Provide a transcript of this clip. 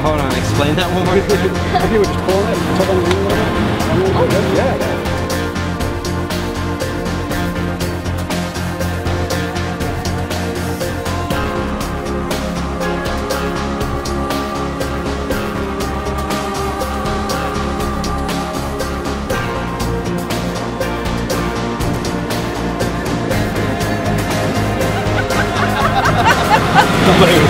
Hold on, explain that one more time. if you would just pull it, tug. Oh, yeah. Somebody